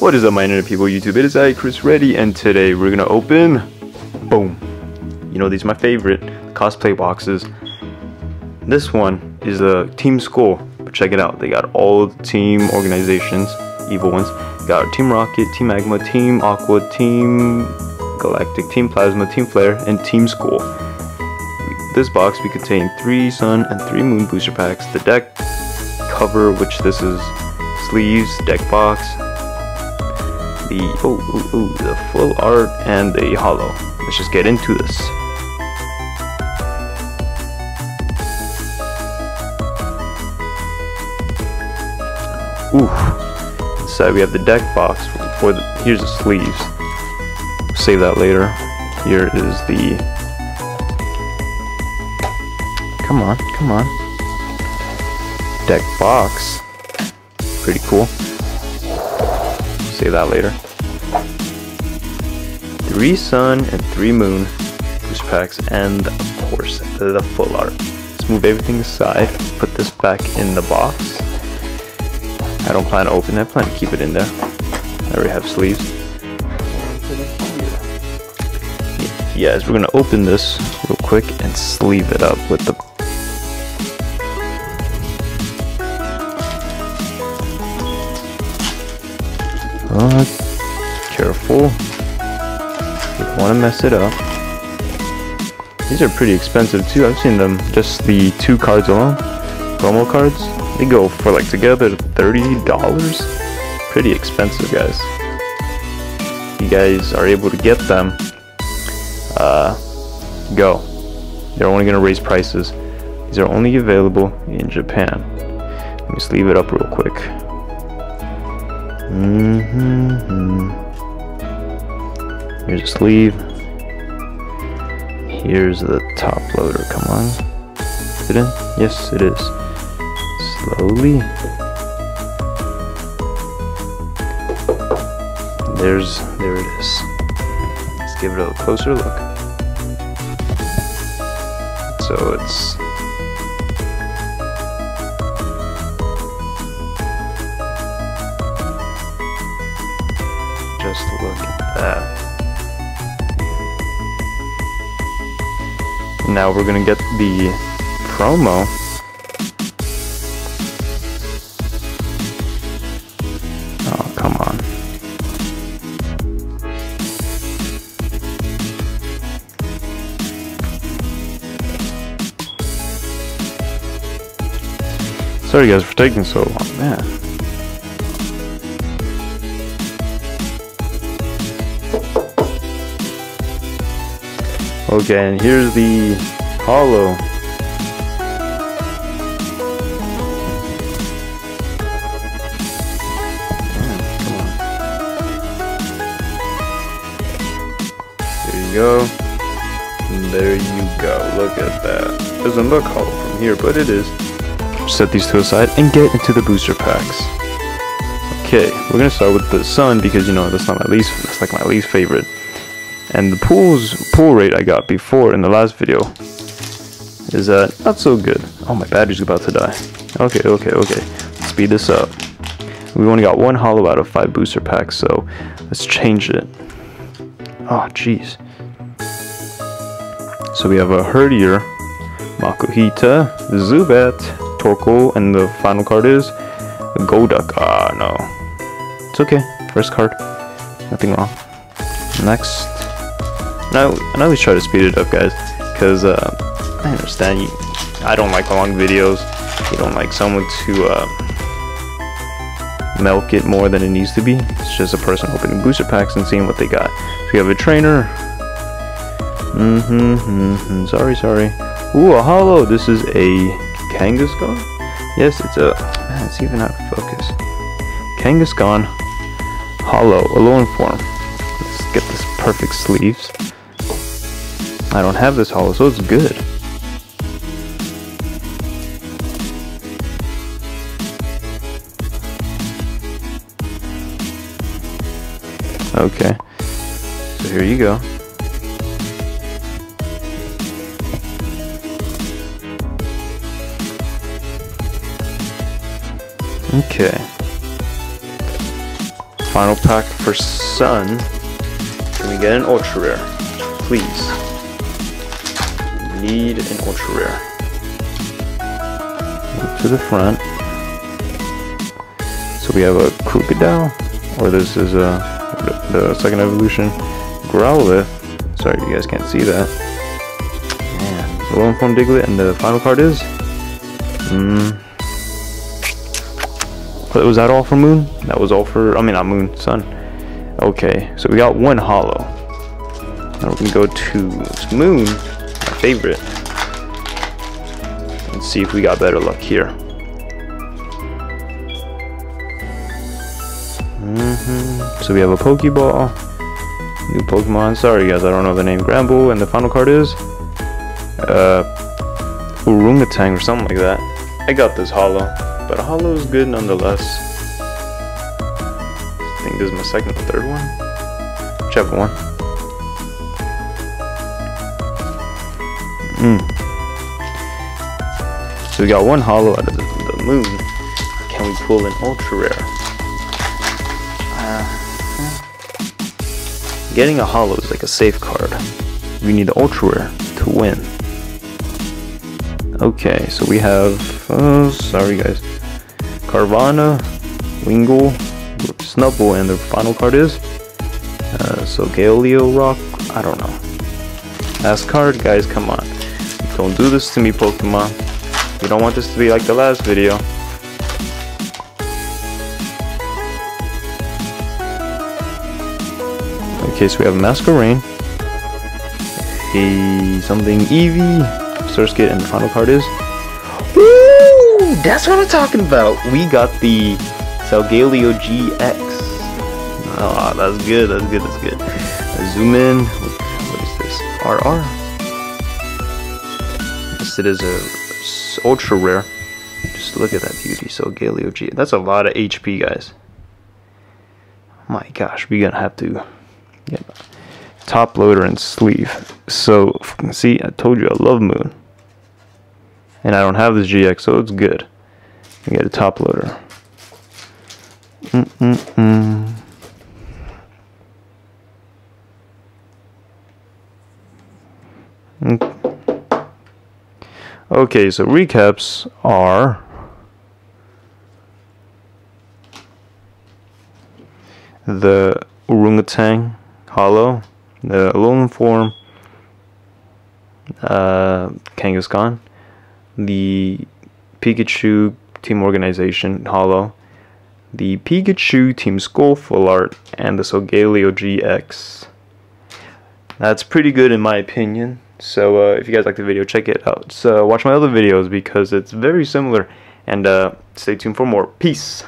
What is up my internet people YouTube? It is I, Chris Ready, and today we're gonna open, boom, you know these are my favorite, cosplay boxes. This one is a Team Skull, but check it out, they got all the team organizations, evil ones. Got Team Rocket, Team Magma, Team Aqua, Team Galactic, Team Plasma, Team Flare, and Team Skull. This box we contain 3 Sun and 3 Moon booster packs, the deck cover, which this is sleeves, deck box, the oh, ooh, ooh, the full art and the holo. Let's just get into this. Ooh. Inside we have the deck box for the here's the sleeves. Save that later. Here is the Come on, come on. Deck box. Pretty cool. Say that later. Three sun and three moon booster packs, and of course the, the full art. Let's move everything aside. Put this back in the box. I don't plan to open it. I plan to keep it in there. I already have sleeves. Yes, we're gonna open this real quick and sleeve it up with the Uh, careful. Don't want to mess it up. These are pretty expensive too. I've seen them, just the two cards alone. Promo cards. They go for like together $30. Pretty expensive, guys. You guys are able to get them. Uh, go. They're only going to raise prices. These are only available in Japan. Let me sleeve it up real quick. Mm -hmm. Here's a sleeve. Here's the top loader. Come on. Is it in? Yes, it is. Slowly. There's, there it is. Let's give it a closer look. So it's Now we're gonna get the promo. Oh, come on. Sorry guys for taking so long, man. Okay, and here's the holo. There you go. And there you go. Look at that. Doesn't look holo from here, but it is. Set these to aside and get into the booster packs. Okay, we're gonna start with the sun because you know that's not my least. That's like my least favorite. And the pools pool rate I got before in the last video is uh, not so good. Oh, my battery's about to die. Okay, okay, okay. Speed this up. We only got one holo out of five booster packs, so let's change it. Oh, jeez. So we have a Herdier, Makuhita, Zubat, Torkoal, and the final card is Golduck. Ah, no. It's okay. First card. Nothing wrong. Next, now, I always try to speed it up, guys, because uh, I understand you. I don't like long videos. You don't like someone to uh, milk it more than it needs to be. It's just a person opening booster packs and seeing what they got. If you have a trainer, mm-hmm, mm-hmm. Sorry, sorry. Ooh, a holo. This is a Kangaskhan. Yes, it's a. Man, it's even out of focus. Kangaskhan holo, Alolan form. Let's get this perfect sleeves. I don't have this holo, so it's good. Okay. So here you go. Okay. final pack for Sun. Can we get an ultra rare? Please. Need an ultra rare. Move to the front. So we have a Krookodile, or this is a, the second evolution, Growlithe. Sorry, you guys can't see that. The Alolan Form Diglett, and the final card is. Hmm. Was that all for Moon? That was all for, I mean, not Moon, Sun. Okay, so we got one holo. Now we can go to Moon, favorite, Let's see if we got better luck here. Mm -hmm. So we have a Pokeball, new Pokemon. Sorry guys, I don't know the name. Granbull, and the final card is uh, Orungatang or something like that. I got this holo but a holo is good nonetheless. I think this is my second or third one. Whichever one. Mm. So we got one holo out of the, the moon. Can we pull an ultra rare? Uh, getting a holo is like a safe card. We need the ultra rare to win. Okay, so we have, oh, sorry guys. Carvanha, Wingull, Snubbull, and the final card is uh, Solgaleo Rock. I don't know. Last card, guys, come on. Don't do this to me, Pokemon. You don't want this to be like the last video. Okay, so we have Masquerain, a something Eevee, Surskit, and the final card is Woo! that's what I'm talking about. We got the Solgaleo GX. Oh, that's good. That's good. That's good. I zoom in. What is this? RR. This it is a ultra rare. Just look at that beauty. Solgaleo G. That's a lot of HP, guys. My gosh, we're gonna have to get top loader and sleeve. So, see, I told you I love Moon and I don't have this GX, so it's good. We get a top loader. Mm -mm -mm. Okay, so recaps are the orangutan Holo, the Alolan Form, uh, Kangaskhan, the Pikachu Team Organization Holo, the Pikachu Team Skull Full Art, and the Solgaleo GX. That's pretty good in my opinion. So uh, if you guys like the video, check it out. So watch my other videos because it's very similar. And uh, stay tuned for more. Peace.